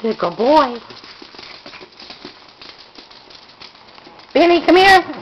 Good boy. Benny, come here.